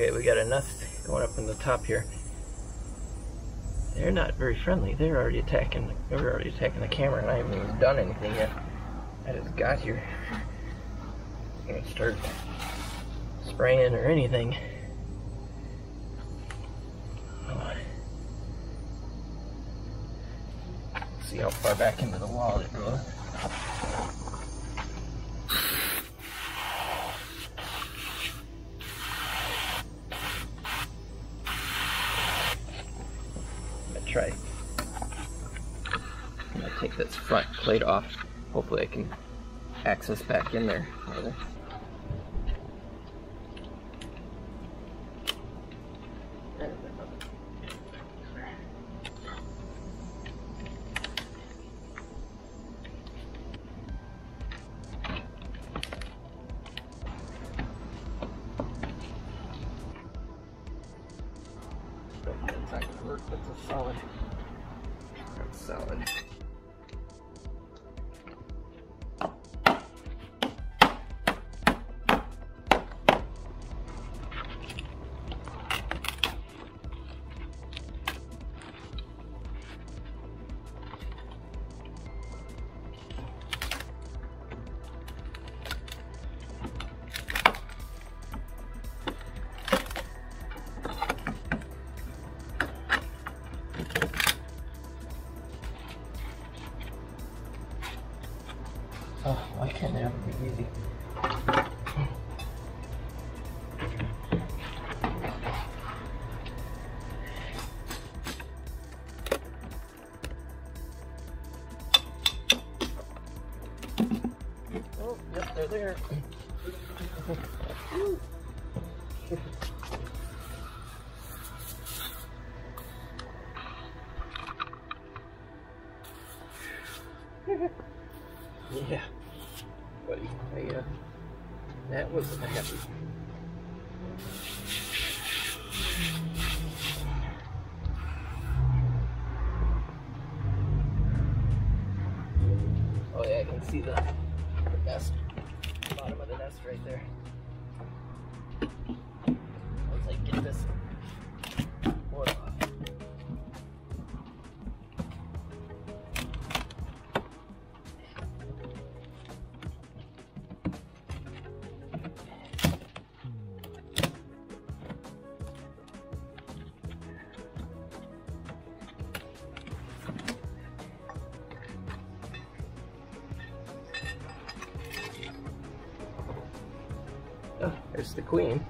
Okay, we got enough going up in the top here. They're not very friendly. They're already attacking. They're already attacking the camera, and I haven't even done anything yet. I just got here. I'm gonna start spraying or anything. See how far back into the wall it goes. Try. I'm gonna take this front plate off. Hopefully I can access back in there. Oh, there. They are. Yeah, buddy. I, uh, that was happy. Oh yeah, I can see the, the nest bottom of the nest right there. Oh, there's the queen.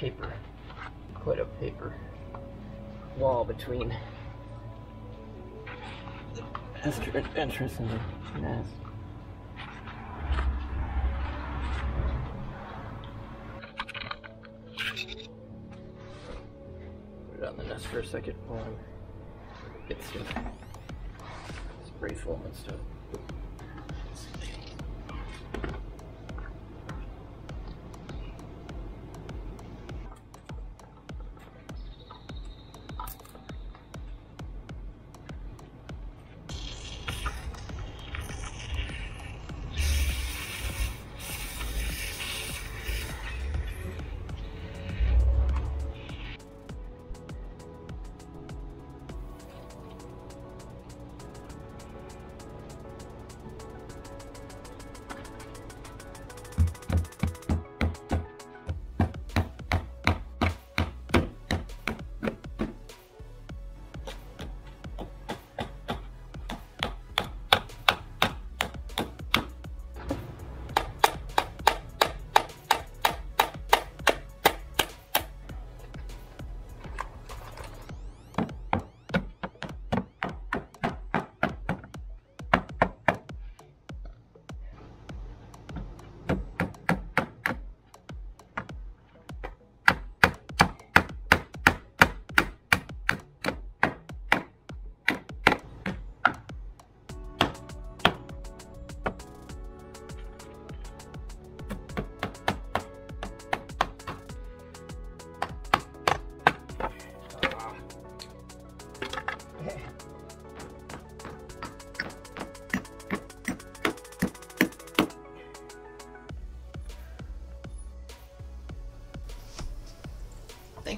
Paper, quite a paper wall between the entrance and the nest. For a second while I'm gets here. graceful and stuff.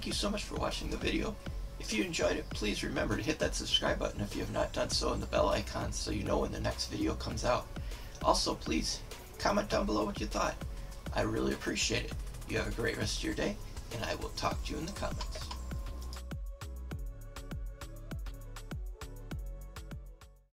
Thank you so much for watching the video. If you enjoyed it, please remember to hit that subscribe button if you have not done so and the bell icon so you know when the next video comes out. Also, please comment down below what you thought. I really appreciate it. You have a great rest of your day, and I will talk to you in the comments.